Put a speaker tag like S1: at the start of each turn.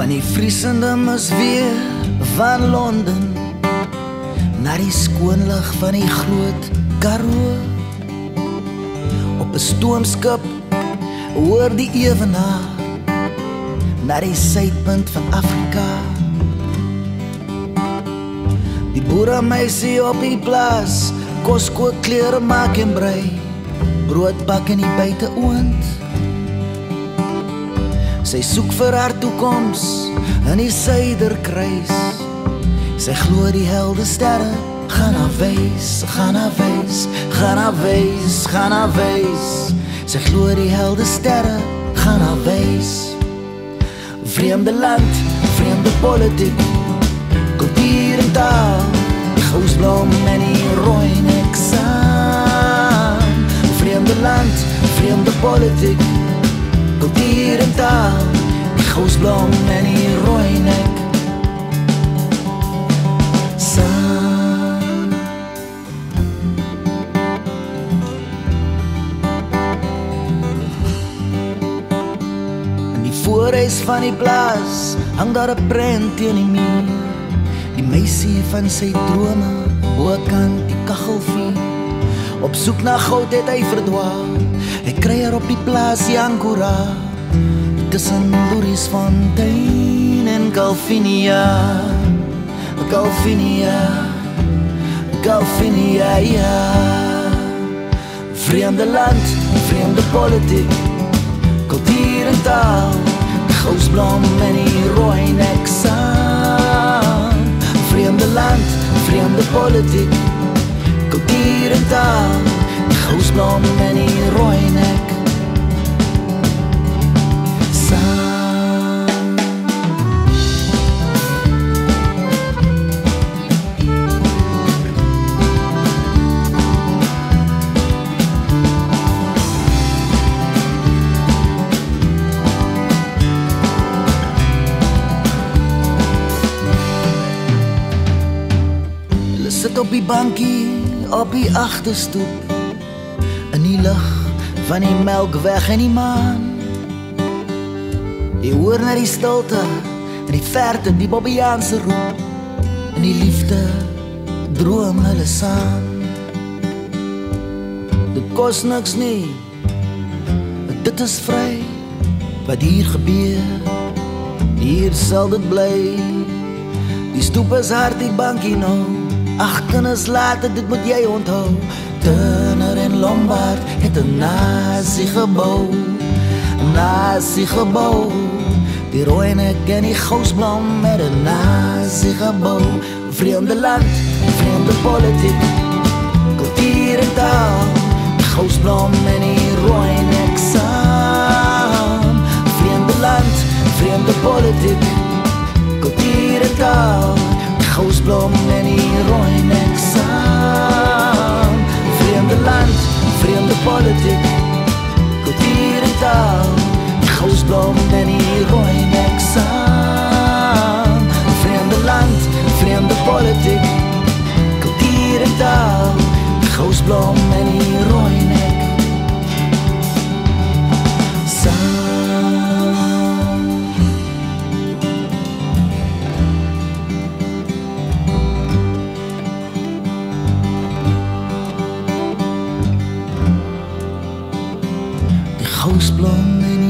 S1: van die vriesende mis weer van Londen na die skoonlig van die groot Karoo. Op 'n stoomskip oor die ewenaar na die suidpunt van Afrika. Die boere meisie op die plaas kos kook klere maak en brei brood bak in die buiteoond sy soek vir haar toekoms in die suiderkruis. Sy glo die helde sterre gaan wys gaan haar wys gaan haar wys gaan wys. Sy glo die helde sterre gaan wys. Vreemde land vreemde politiek kultuur en taal die gousblom en die rooi neksaan vreemde land vreemde politiek kultuur en taal die gousblom en die rooi nek saam In die voorhuis van die plaas hang daar 'n prent teen die muur. Die meisie van sy drome, bokant die kaggelvuur. Op soek na goud het hy verdwaal. Hy kry haar op die plaas Jankura. Tussen Louris Fontaine en Galfinia. Galfinia. Galfinia. Ja. Vreemde land, vreemde politiek kultuur en taal Gousblom en die rooi nek saam Vreemde land, vreemde politiek Kultuur en taal Gousblom en die rooi nek op die bankie op die agterstoep in die lig van die melkweg en die maan. Jy hoor na die stilte in die verte die bobbejaanse roep en die liefde droom hulle saam. Dit kos niks nie. Dit is vry wat hier gebeur. Hier sal dit bly. Die stoep is hard die bankie nou. Ag kinders laat dit moet jy onthou. Turner en Lombard het 'n nasie gebou. 'n Nasie gebou. Die rooi nek en die gousblom met 'n nasie gebou. Vreemde land, vreemde politiek. Kultuur en taal. Die gousblom en die rooi Die gousblom en